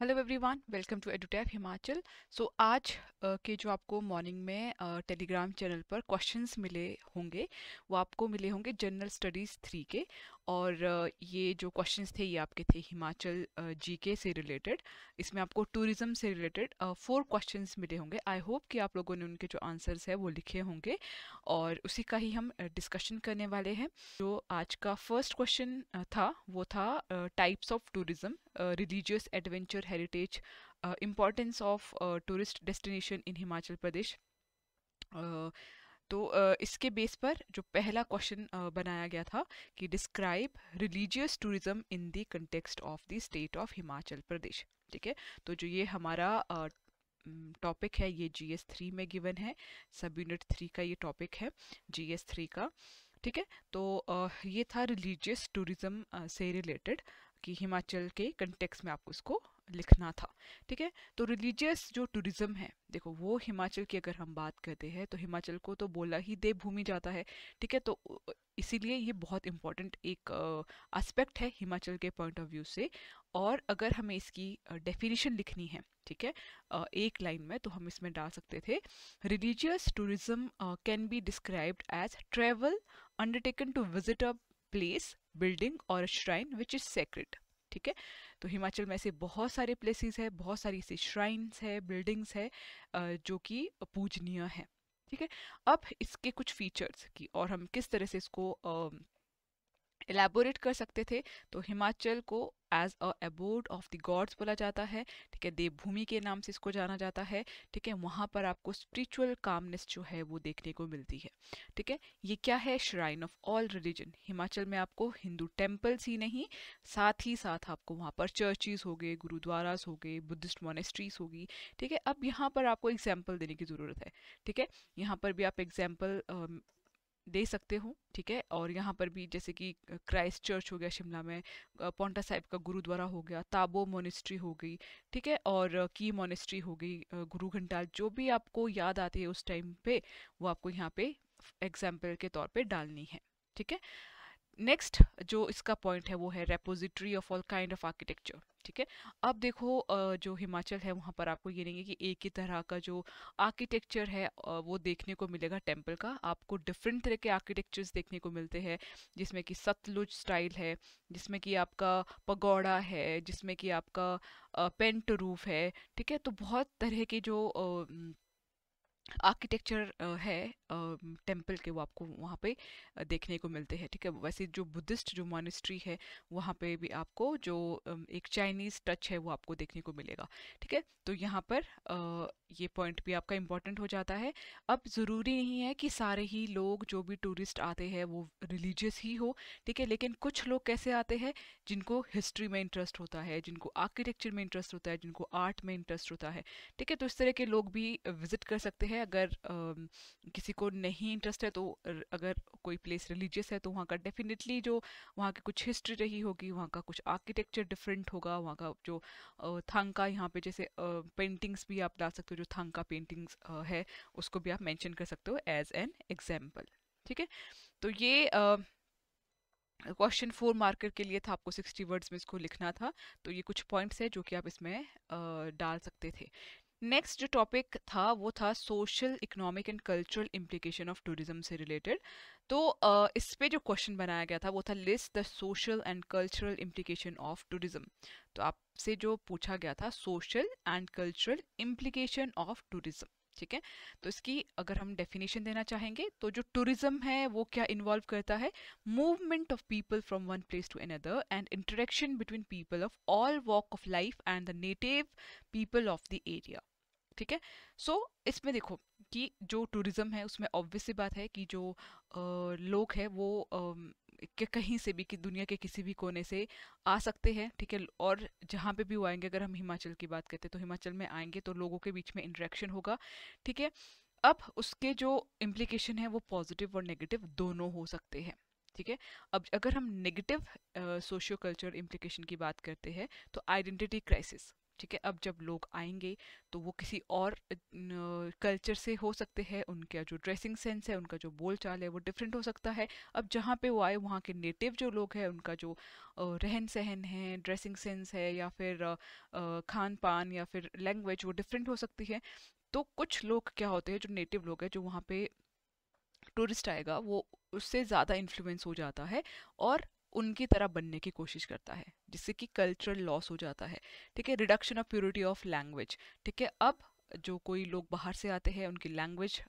Hello everyone welcome to Edutap Himachal so आज uh, के जो आपको मॉर्निंग में टेलीग्राम uh, चैनल पर क्वेश्चंस मिले होंगे वो आपको मिले होंगे जनरल स्टडीज़ थ्री के। और ये जो क्वेश्चंस थे ये आपके थे हिमाचल जीके से रिलेटेड इसमें आपको टूरिज़्म से रिलेटेड फोर क्वेश्चंस मिले होंगे। आई होप कि आप लोगों ने उनके जो आंसर्स है वो लिखे होंगे। और उसी का ही हम डिस्कशन करने वाले हैं। जो आज का फ़र्स्ट क्वेश्चन था वो था types of tourism religious adventure heritage uh, of tourist destination in Himachal Pradesh तो इसके बेस पर जो पहला क्वेश्चन बनाया गया था कि describe religious tourism in the context of the state of Himachal Pradesh ठीक है? तो जो ये हमारा टॉपिक है, ये जी एस थ्री में गिवन है, सब यूनिट थ्री का ये टॉपिक है जी एस थ्री का, ठीक है? तो ये था रिलीजियस टूरिज़्म से रिलेटेड कि हिमाचल के कंटेक्स में आपको इसको लिखना था, ठीक है? तो रिलीजियस जो टूरिज़्म है, देखो, वो हिमाचल की अगर हम बात करते हैं तो हिमाचल को तो बोला ही देवभूमि जाता है, ठीक है? तो इसीलिए ये बहुत इंपॉर्टेंट एक एस्पेक्ट है हिमाचल के पॉइंट ऑफ़ व्यू से। और अगर हमें इसकी डेफिनेशन लिखनी है, ठीक है? एक लाइन में तो हम इसमें डाल सकते थे religious tourism can be described as travel undertaken to visit a place building और श्राइन विच इज़ सेक्रेट ठीक है? तो हिमाचल में ऐसे बहुत सारे प्लेसेस है, बहुत सारी ऐसी श्राइन्स है बिल्डिंग्स है जो कि पूजनीय है, ठीक है? अब इसके कुछ फीचर्स की और हम किस तरह से इसको एलेबोरेट कर सकते थे तो हिमाचल को as a abode of the gods बोला जाता है, ठीक है? देवभूमि के नाम से इसको जाना जाता है, ठीक है? वहाँ पर आपको स्पिरिचुअल कामनेस जो है वो देखने को मिलती है, ठीक है? ये क्या है? Shrine of all religion Himachal में आपको हिंदू टेम्पल्स ही नहीं, साथ ही साथ आपको वहाँ पर चर्चिज हो गए, गुरुद्वारास हो गए बुद्धिस्ट मोनेस्ट्रीज होगी, ठीक है? अब यहाँ पर आपको एग्ज़ाम्पल देने की ज़रूरत है, ठीक है? यहाँ पर भी आप एग्ज़ाम्पल दे सकते हो, ठीक है? और यहाँ पर भी जैसे कि क्राइस्ट चर्च हो गया शिमला में पोंटा साहिब का गुरुद्वारा हो गया, ताबो मोनिस्ट्री हो गई, ठीक है? और की मोनिस्ट्री हो गई गुरु घंटाल, जो भी आपको याद आती है उस टाइम पे, वो आपको यहाँ पे एग्ज़ाम्पल के तौर पे डालनी है, ठीक है? नेक्स्ट जो इसका पॉइंट है, वो है repository of all kind of architecture ठीक है? अब देखो जो हिमाचल है, वहाँ पर आपको ये नहीं है कि एक ही तरह का जो आर्किटेक्चर है वो देखने को मिलेगा टेंपल का। आपको डिफरेंट तरह के आर्किटेक्चर्स देखने को मिलते हैं, जिसमें कि सतलुज स्टाइल है, जिसमें कि आपका पगौड़ा है, जिसमें कि आपका पेंट रूफ है, ठीक है? तो बहुत तरह के जो आर्किटेक्चर है टेंपल के वो आपको वहाँ पे देखने को मिलते हैं, ठीक है? वैसे जो बुद्धिस्ट, जो मॉनेस्ट्री है, वहाँ पे भी आपको जो एक चाइनीज़ टच है वो आपको देखने को मिलेगा, ठीक है? तो यहाँ पर ये पॉइंट भी आपका इंपॉर्टेंट हो जाता है। अब ज़रूरी नहीं है कि सारे ही लोग जो भी टूरिस्ट आते हैं वो रिलीजियस ही हो, ठीक है? लेकिन कुछ लोग कैसे आते हैं, जिनको हिस्ट्री में इंटरेस्ट होता है, जिनको आर्किटेक्चर में इंटरेस्ट होता है, जिनको आर्ट में इंटरेस्ट होता है, ठीक है? तो इस तरह के लोग भी विज़िट कर सकते हैं। अगर आ, किसी को नहीं इंटरेस्ट है तो अगर कोई प्लेस रिलीजियस है तो वहाँ का डेफिनेटली जो वहाँ की कुछ हिस्ट्री रही होगी वहाँ का कुछ आर्किटेक्चर डिफरेंट होगा वहाँ का जो थंग यहाँ पे जैसे पेंटिंग्स भी आप डाल सकते हो जो थंग का पेंटिंग्स है उसको भी आप मैंशन कर सकते हो एज एन एग्ज़ाम्पल ठीक है? तो ये क्वेश्चन फोर मार्कर के लिए था आपको सिक्सटी वर्ड्स में इसको लिखना था तो ये कुछ पॉइंट्स है जो कि आप इसमें डाल सकते थे। नेक्स्ट जो टॉपिक था वो था social economic and cultural implication of tourism से रिलेटेड तो uh, इस पर जो क्वेश्चन बनाया गया था वो था list the social and cultural implication of tourism तो आपसे जो पूछा गया था social and cultural implication of tourism ठीक है? तो इसकी अगर हम डेफिनेशन देना चाहेंगे तो जो टूरिज़्म है वो क्या इन्वॉल्व करता है? Movement of people from one place to another and interaction between people of all walk of life and the native people of the area ठीक है? सो so, इसमें देखो कि जो टूरिज़्म है उसमें ऑब्वियस बात है कि जो लोग हैं वो आ, कि कहीं से भी, कि दुनिया के किसी भी कोने से आ सकते हैं, ठीक है? और जहाँ पे भी वो आएँगे, अगर हम हिमाचल की बात करते हैं तो हिमाचल में आएँगे तो लोगों के बीच में इंटरेक्शन होगा, ठीक है? अब उसके जो इम्प्लीकेशन है, वो पॉजिटिव और नेगेटिव दोनों हो सकते हैं, ठीक है? अब अगर हम नेगेटिव सोशियो कल्चर इम्प्लीकेशन की बात करते हैं तो आइडेंटिटी क्राइसिस ठीक है, अब जब लोग आएँगे तो वो किसी और कल्चर से हो सकते हैं, उनका जो ड्रेसिंग सेंस है, उनका जो बोल चाल है, वो डिफरेंट हो सकता है। अब जहाँ पे वो आए, वहाँ के नेटिव जो लोग हैं, उनका जो रहन सहन है ड्रेसिंग सेंस है, या फिर खान पान या फिर लैंग्वेज वो डिफरेंट हो सकती है। तो कुछ लोग क्या होते हैं, जो नेटिव लोग हैं, जो वहाँ पे टूरिस्ट आएगा, वो उससे ज़्यादा इन्फ्लुएंस हो जाता है। और उनकी तरह बनने की कोशिश करता है, जिससे कि कल्चरल लॉस हो जाता है। ठीक है? Reduction of purity of language ठीक है? अब जो कोई लोग बाहर से आते हैं, उनकी लैंग्वेज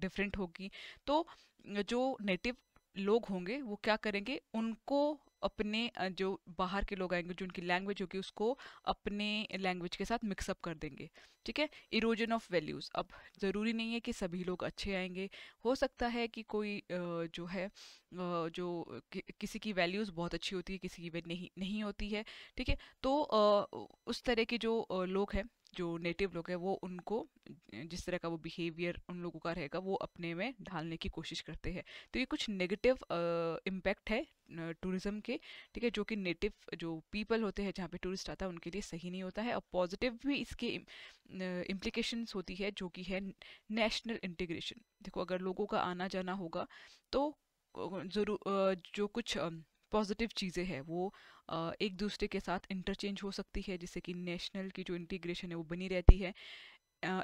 डिफरेंट होगी। तो जो नेटिव लोग होंगे वो क्या करेंगे? उनको अपने जो बाहर के लोग आएँगे जो उनकी लैंग्वेज होगी उसको अपने लैंग्वेज के साथ मिक्सअप कर देंगे। ठीक है? इरोजन ऑफ़ वैल्यूज़ अब ज़रूरी नहीं है कि सभी लोग अच्छे आएँगे। हो सकता है कि कोई जो है जो कि, किसी की वैल्यूज़ बहुत अच्छी होती है किसी की नहीं नहीं होती है। ठीक है? तो उस तरह के जो लोग हैं जो नेटिव लोग हैं, वो उनको, जिस तरह का वो बिहेवियर उन लोगों का रहेगा, वो अपने में ढालने की कोशिश करते हैं। तो ये कुछ नेगेटिव इम्पैक्ट है टूरिज़्म के, ठीक है, जो कि नेटिव जो पीपल होते हैं जहाँ पे टूरिस्ट आता है, उनके लिए सही नहीं होता है। और पॉजिटिव भी इसके इम्प्लीकेशंस होती है, जो कि है नेशनल इंटीग्रेशन देखो, अगर लोगों का आना जाना होगा तो ज़रूर जो कुछ पॉजिटिव चीज़ें हैं, वो एक दूसरे के साथ इंटरचेंज हो सकती है, जिससे कि नेशनल की जो इंटीग्रेशन है वो बनी रहती है।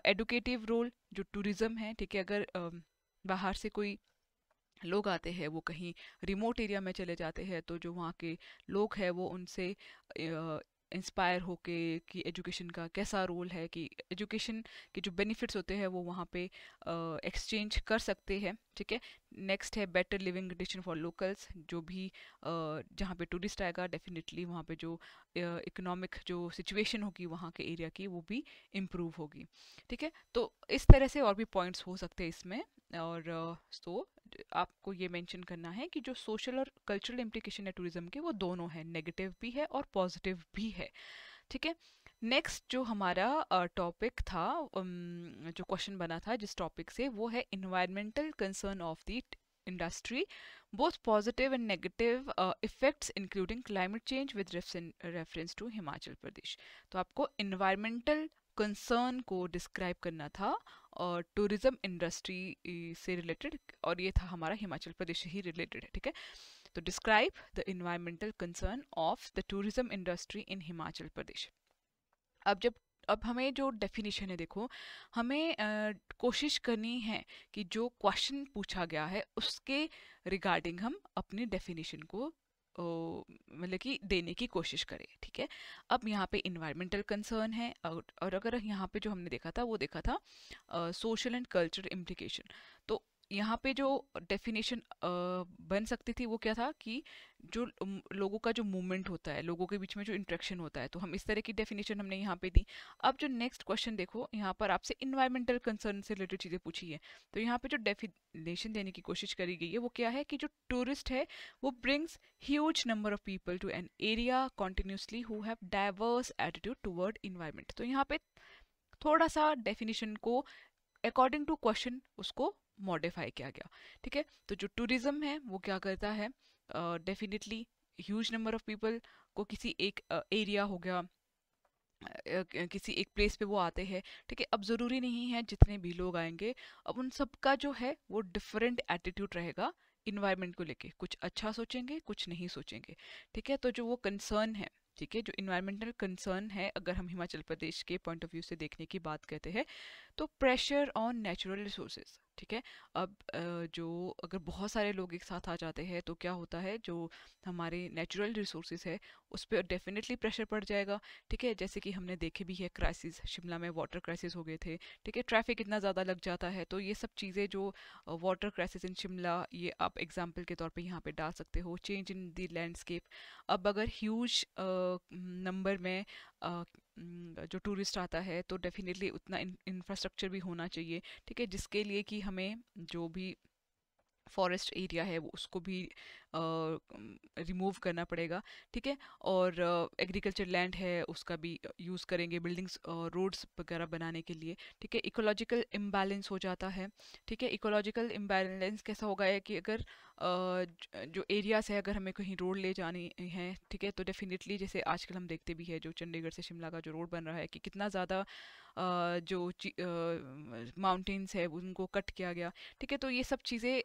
एडुकेटिव रोल जो टूरिज़्म है, ठीक है, अगर बाहर से कोई लोग आते हैं, वो कहीं रिमोट एरिया में चले जाते हैं तो जो वहाँ के लोग हैं, वो उनसे इंस्पायर होके कि एजुकेशन का कैसा रोल है कि एजुकेशन के जो बेनिफिट्स होते हैं वो वहाँ पे एक्सचेंज कर सकते हैं, ठीक है? नेक्स्ट है better living condition for locals जो भी जहाँ पे टूरिस्ट आएगा डेफिनेटली वहाँ पे जो इकोनॉमिक जो सिचुएशन होगी वहाँ के एरिया की वो भी इम्प्रूव होगी, ठीक है? तो इस तरह से और भी पॉइंट्स हो सकते हैं इसमें, और तो आपको ये मेंशन करना है कि जो सोशल और कल्चरल इम्प्लीकेशन है टूरिज़्म के, वो दोनों है। नेगेटिव भी है और पॉजिटिव भी है। ठीक है? नेक्स्ट जो हमारा टॉपिक था जो क्वेश्चन बना था जिस टॉपिक से, वो है environmental concern of the industry both positive and negative effects including climate change with reference to Himachal Pradesh तो आपको इन्वायरमेंटल कंसर्न को डिस्क्राइब करना था टूरिज़्म इंडस्ट्री से रिलेटेड और ये था हमारा हिमाचल प्रदेश ही रिलेटेड है ठीक है? तो describe the environmental concern of the tourism industry in Himachal Pradesh. अब जब अब हमें जो डेफिनेशन है देखो हमें आ, कोशिश करनी है कि जो क्वेश्चन पूछा गया है उसके रिगार्डिंग हम अपनी डेफिनेशन को मतलब कि देने की कोशिश करें ठीक है? अब यहाँ पे इन्वायरमेंटल कंसर्न है और, और अगर यहाँ पे जो हमने देखा था वो देखा था सोशल एंड कल्चर इम्प्लीकेशन तो यहाँ पे जो डेफिनेशन बन सकती थी वो क्या था कि जो लोगों का जो मूवमेंट होता है, लोगों के बीच में जो इंट्रैक्शन होता है तो हम इस तरह की डेफिनेशन हमने यहाँ पे दी। अब जो नेक्स्ट क्वेश्चन देखो, यहाँ पर आपसे इन्वायरमेंटल कंसर्न से रिलेटेड चीज़ें पूछी है। तो यहाँ पे जो डेफिनेशन देने की कोशिश करी गई है, वो क्या है कि जो टूरिस्ट है, वो brings huge number of people to an area continuously who have diverse attitude toward environment तो यहाँ पे थोड़ा सा डेफिनेशन को अकॉर्डिंग टू क्वेश्चन उसको मॉडिफाई किया गया। ठीक है? तो जो टूरिज़्म है वो क्या करता है? Definitely huge number of people को किसी एक एरिया uh, हो गया किसी एक प्लेस पे वो आते हैं। ठीक है? अब ज़रूरी नहीं है जितने भी लोग आएँगे अब उन सब का जो है वो डिफरेंट एटीट्यूड रहेगा इन्वायरमेंट को लेके। कुछ अच्छा सोचेंगे कुछ नहीं सोचेंगे। ठीक है? तो जो वो कंसर्न है ठीक है? जो इन्वायरमेंटल कंसर्न है अगर हम हिमाचल प्रदेश के पॉइंट ऑफ़ व्यू से देखने की बात कहते हैं तो प्रेशर ऑन नेचुरल रिसोर्सेज ठीक है? अब जो अगर बहुत सारे लोग एक साथ आ जाते हैं तो क्या होता है, जो हमारे नेचुरल रिसोर्सेज है, उस पर डेफिनेटली प्रेशर पड़ जाएगा। ठीक है? जैसे कि हमने देखे भी है क्राइसिस शिमला में वाटर क्राइसिस हो गए थे। ठीक है? ट्रैफ़िक इतना ज़्यादा लग जाता है तो ये सब चीज़ें जो वाटर क्राइसिस इन शिमला, ये आप एग्ज़ाम्पल के तौर पर यहाँ पर डाल सकते हो। चेंज इन दी लैंडस्केप अब अगर ह्यूज नंबर में जो टूरिस्ट आता है तो डेफिनेटली उतना इंफ्रास्ट्रक्चर भी होना चाहिए। ठीक है, जिसके लिए कि हमें जो भी फॉरेस्ट एरिया है, वो उसको भी रिमूव करना पड़ेगा, ठीक है? और एग्रीकल्चर लैंड है, उसका भी यूज़ करेंगे बिल्डिंग्स और रोड्स वगैरह बनाने के लिए, ठीक है? इकोलॉजिकल इम्बैलेंस हो जाता है, ठीक है? इकोलॉजिकल इम्बैलेंस कैसा होगा है कि अगर जो एरियाज़ है, अगर हमें कहीं रोड ले जानी है, ठीक है? तो डेफिनेटली जैसे आजकल हम देखते भी है, जो चंडीगढ़ से शिमला का जो रोड बन रहा है कि कितना ज़्यादा जो माउंटेन्स है, उनको कट किया गया, ठीक है? तो ये सब चीज़ें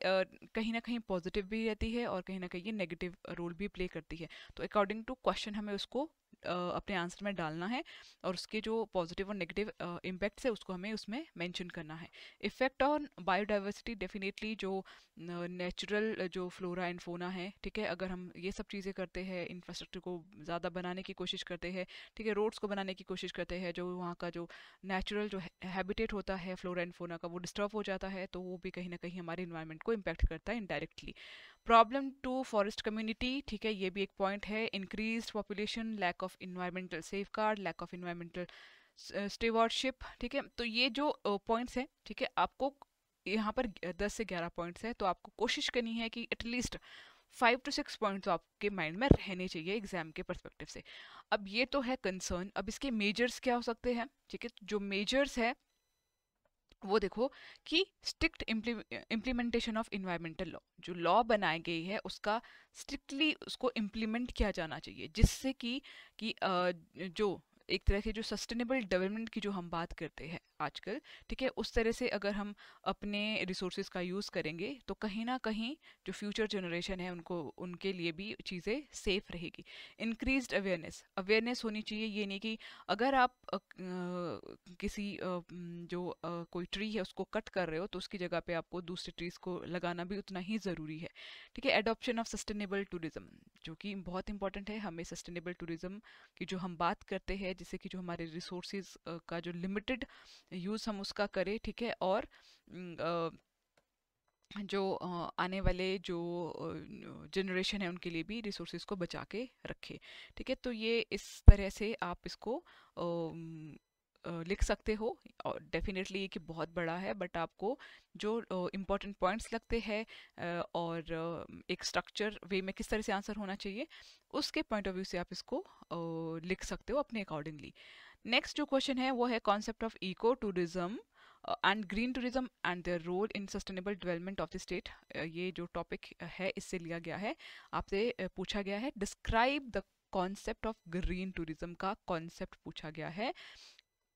कहीं ना कहीं पॉजिटिव भी रहती है और कहीं ना कहीं ये नेगेटिव रोल भी प्ले करती है। तो अकॉर्डिंग टू क्वेश्चन हमें उसको अपने आंसर में डालना है और उसके जो पॉजिटिव और नेगेटिव इम्पैक्ट्स है उसको हमें उसमें मेंशन करना है। इफ़ेक्ट ऑन बायोडाइवर्सिटी डेफिनेटली जो नेचुरल जो फ्लोरा एंड फोना है, ठीक है, अगर हम ये सब चीज़ें करते हैं इंफ्रास्ट्रक्चर को ज़्यादा बनाने की कोशिश करते हैं, ठीक है रोड्स को बनाने की कोशिश करते हैं, जो वहाँ का जो नेचुरल जो हैबिटेट होता है फ्लोरा एंड फोना का, वो डिस्टर्ब हो जाता है तो वो भी कहीं ना कहीं हमारे इन्वायरमेंट को इम्पैक्ट करता है indirectly problem to forest community, ठीक है, ये भी एक पॉइंट है increase population lack of environmental safe lack of environmental stewardship ठीक है तो ये जो पॉइंट्स हैं, ठीक है, आपको यहाँ पर 10 से 11 पॉइंट्स हैं तो आपको कोशिश करनी है कि at least five to six points आपके माइंड में रहने चाहिए एग्ज़ाम के परस्पेक्टिव से। अब ये तो है कंसर्न अब इसके मेजर्स क्या हो सकते हैं, ठीक है, जो मेजर्स है वो देखो कि strict implementation of environmental law जो लॉ बनाई गई है, उसका स्ट्रिक्टली उसको इम्प्लीमेंट किया जाना चाहिए, जिससे कि कि जो एक तरह से जो सस्टेनेबल डेवलपमेंट की जो हम बात करते हैं आजकल ठीक है? उस तरह से अगर हम अपने रिसोर्सेज का यूज़ करेंगे तो कहीं ना कहीं जो फ्यूचर जनरेशन है उनको उनके लिए भी चीज़ें सेफ़ रहेगी। इंक्रीज अवेयरनेस अवेयरनेस होनी चाहिए ये नहीं कि अगर आप आ, किसी आ, जो आ, कोई ट्री है उसको कट कर रहे हो तो उसकी जगह पे आपको दूसरे ट्रीज को लगाना भी उतना ही ज़रूरी है। ठीक है? एडोप्शन ऑफ़ सस्टेनेबल टूरिज़्म जो कि बहुत इंपॉर्टेंट है हमें सस्टेनेबल टूरिज़्म की जो हम बात करते हैं जैसे कि जो हमारे रिसोर्सेज का जो लिमिटेड यूज़ हम उसका करें, ठीक है? और जो आने वाले जो जनरेशन है, उनके लिए भी रिसोर्सेज को बचा के रखे, ठीक है? तो ये इस तरह से आप इसको लिख सकते हो डेफिनेटली ये कि बहुत बड़ा है बट आपको जो इम्पोर्टेंट पॉइंट्स लगते हैं और एक स्ट्रक्चर वे में किस तरह से आंसर होना चाहिए, उसके पॉइंट ऑफ़ व्यू से आप इसको लिख सकते हो अपने अकॉर्डिंगली नेक्स्ट जो क्वेश्चन है, वो है concept of eco tourism and green tourism and the role in sustainable development of the state ये जो टॉपिक है, इससे लिया गया है. आपसे पूछा गया है describe the concept of green tourism का कॉन्सेप्ट पूछा गया है.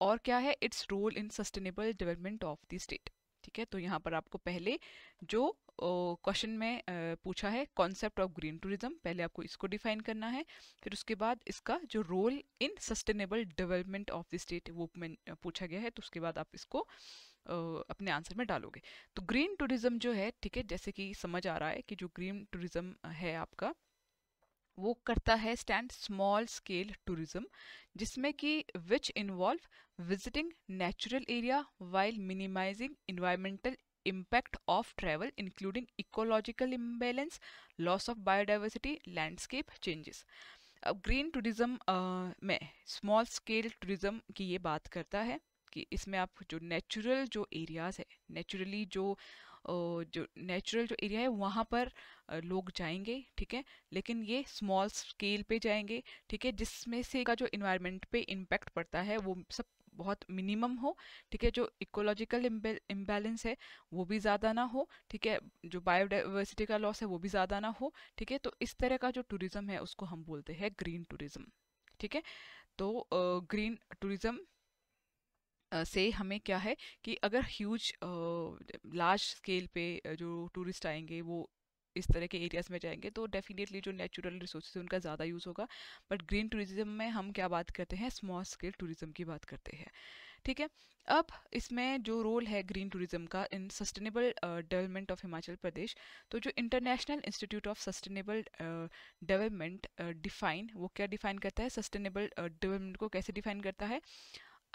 और क्या है? Its role in sustainable development of the state ठीक है? तो यहाँ पर आपको पहले जो क्वेश्चन में पूछा है कॉन्सेप्ट ऑफ़ ग्रीन टूरिज़्म पहले आपको इसको डिफाइन करना है, फिर उसके बाद इसका जो role in sustainable development of the state वो में पूछा गया है तो उसके बाद आप इसको अपने आंसर में डालोगे। तो ग्रीन टूरिज़्म जो है, ठीक है? जैसे कि समझ आ रहा है कि जो ग्रीन टूरिज़्म है आपका वो करता है स्टैंड स्मॉल स्केल टूरिज़्म, जिसमें कि which involve visiting natural area while minimising environmental impact of travel, including ecological imbalance, loss of biodiversity, landscape changes. अब ग्रीन टूरिज़्म में स्मॉल स्केल टूरिज़्म की ये बात करता है कि इसमें आप जो नेचुरल जो एरियाज़ है नेचुरली जो जो नेचुरल जो एरिया है, वहाँ पर लोग जाएँगे, ठीक है? लेकिन ये स्मॉल स्केल पे जाएँगे, ठीक है? जिसमें से का जो इन्वायरमेंट पे इम्पैक्ट पड़ता है, वो सब बहुत मिनिमम हो, ठीक है? जो इकोलॉजिकल इम्बेलेंस है, वो भी ज़्यादा ना हो, ठीक है? जो बायोडाइवर्सिटी का लॉस है, वो भी ज़्यादा ना हो, ठीक है? तो इस तरह का जो टूरिज़्म है, उसको हम बोलते हैं ग्रीन टूरिज़्म ठीक है? तो ग्रीन टूरिज़्म से हमें क्या है कि अगर ह्यूज लार्ज स्केल पे जो टूरिस्ट आएँगे, वो इस तरह के एरियाज़ में जाएँगे तो डेफिनेटली जो नेचुरल रिसोर्सेज उनका ज़्यादा यूज़ होगा। बट ग्रीन टूरिज़्म में हम क्या बात करते हैं? स्मॉल स्केल टूरिज़्म की बात करते हैं। ठीक है? अब इसमें जो रोल है ग्रीन टूरिज़्म का in sustainable development of Himachal Pradesh तो जो international institute of sustainable development define वो क्या डिफाइन करता है? सस्टेनेबल डेवलपमेंट को कैसे डिफाइन करता है?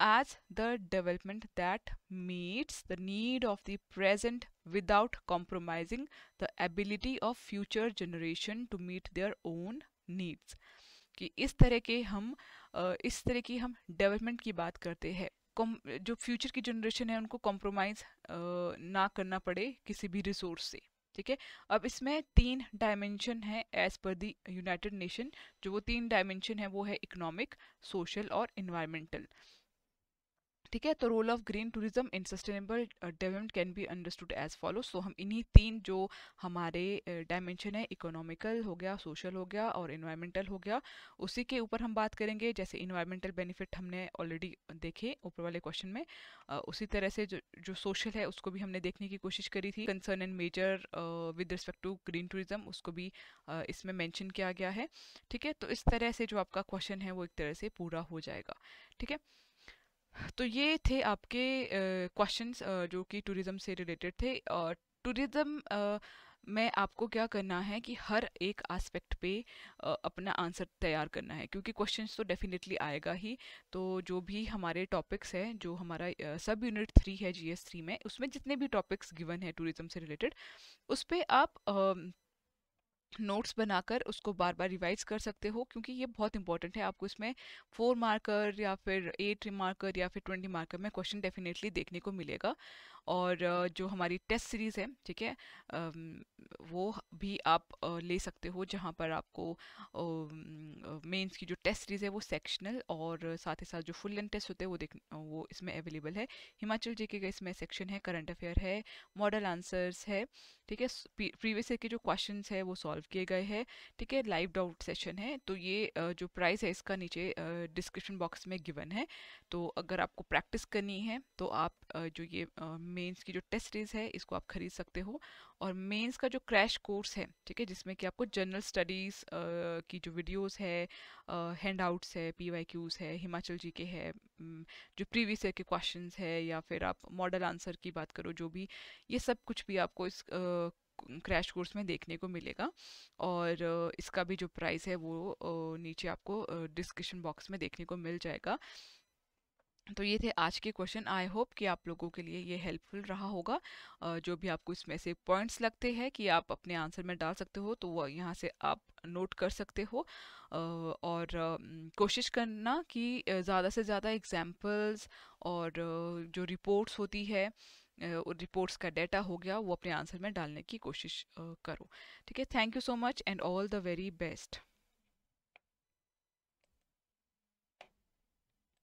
As the development that meets the need of the present without compromising the ability of future generation to meet their own needs. कि इस तरह के हम इस तरह की हम डेवलपमेंट की बात करते हैं। जो फ्यूचर की जनरेशन है, उनको कॉम्प्रोमाइज़ ना करना पड़े किसी भी रिसोर्स से। ठीक है? अब इसमें तीन डायमेंशन है as per the United nation जो वो तीन डायमेंशन है, वो है इकोनॉमिक सोशल और इन्वायरमेंटल ठीक है तो role of green tourism in sustainable development can be understood as follow so हम इन्हीं तीन जो हमारे डायमेंशन है इकोनॉमिकल हो गया सोशल हो गया और इन्वायरमेंटल हो गया उसी के ऊपर हम बात करेंगे। जैसे इन्वायरमेंटल बेनिफिट हमने ऑलरेडी देखे ऊपर वाले क्वेश्चन में uh, उसी तरह से जो जो सोशल है उसको भी हमने देखने की कोशिश करी थी। Concern and major with respect to green tourism उसको भी uh, इसमें मैंशन किया गया है। ठीक है तो इस तरह से जो आपका क्वेश्चन है वो एक तरह से पूरा हो जाएगा। ठीक है तो ये थे आपके क्वेश्चंस जो कि टूरिज़्म से रिलेटेड थे। और टूरिज़्म में आपको क्या करना है कि हर एक एस्पेक्ट पे अपना आंसर तैयार करना है, क्योंकि क्वेश्चंस तो डेफिनेटली आएगा ही। तो जो भी हमारे टॉपिक्स हैं, जो हमारा सब यूनिट थ्री है जीएस थ्री में, उसमें जितने भी टॉपिक्स गिवन है टूरिज़्म से रिलेटेड उस पर आप नोट्स बनाकर उसको बार बार रिवाइज कर सकते हो, क्योंकि ये बहुत इंपॉर्टेंट है। आपको इसमें फोर मार्कर या फिर एट मार्कर या फिर ट्वेंटी मार्कर में क्वेश्चन डेफिनेटली देखने को मिलेगा। और जो हमारी टेस्ट सीरीज़ है, ठीक है वो भी आप ले सकते हो जहाँ पर आपको मेंस की जो टेस्ट सीरीज़ है वो सेक्शनल और साथ ही साथ जो फुल लेंथ टेस्ट होते हैं वो देख, वो इसमें अवेलेबल है। हिमाचल जी के इसमें सेक्शन है, करंट अफेयर है, मॉडल आंसर्स है, ठीक है प्रीवियस ईयर के जो क्वेश्चन है वो सॉल्व किए गए हैं, ठीक है, लाइव डाउट सेशन है तो ये जो प्राइस है इसका नीचे डिस्क्रिप्शन बॉक्स में गिवन है तो अगर आपको प्रैक्टिस करनी है तो आप जो ये मेंस की जो टेस्ट सीरीज़ है, इसको आप खरीद सकते हो। और मेंस का जो क्रैश कोर्स है, ठीक है, जिसमें कि आपको जनरल स्टडीज़ की जो वीडियोस है हैंड आउट्स है पी वाई क्यूज़ है हिमाचल जी के है जो प्रीवियस ईयर के क्वेश्चंस है, या फिर आप मॉडल आंसर की बात करो, जो भी, ये सब कुछ भी आपको इस क्रैश कोर्स में देखने को मिलेगा। और इसका भी जो प्राइस है, वो नीचे आपको डिस्क्रिप्शन बॉक्स में देखने को मिल जाएगा। तो ये थे आज के क्वेश्चन। आई होप कि आप लोगों के लिए ये हेल्पफुल रहा होगा। जो भी आपको इसमें से पॉइंट्स लगते हैं कि आप अपने आंसर में डाल सकते हो तो वह यहाँ से आप नोट कर सकते हो। और कोशिश करना कि ज़्यादा से ज़्यादा एग्जाम्पल्स और जो रिपोर्ट्स होती है रिपोर्ट्स का डेटा हो गया, वो अपने आंसर में डालने की कोशिश करो। ठीक है? Thank you so much and all the very best.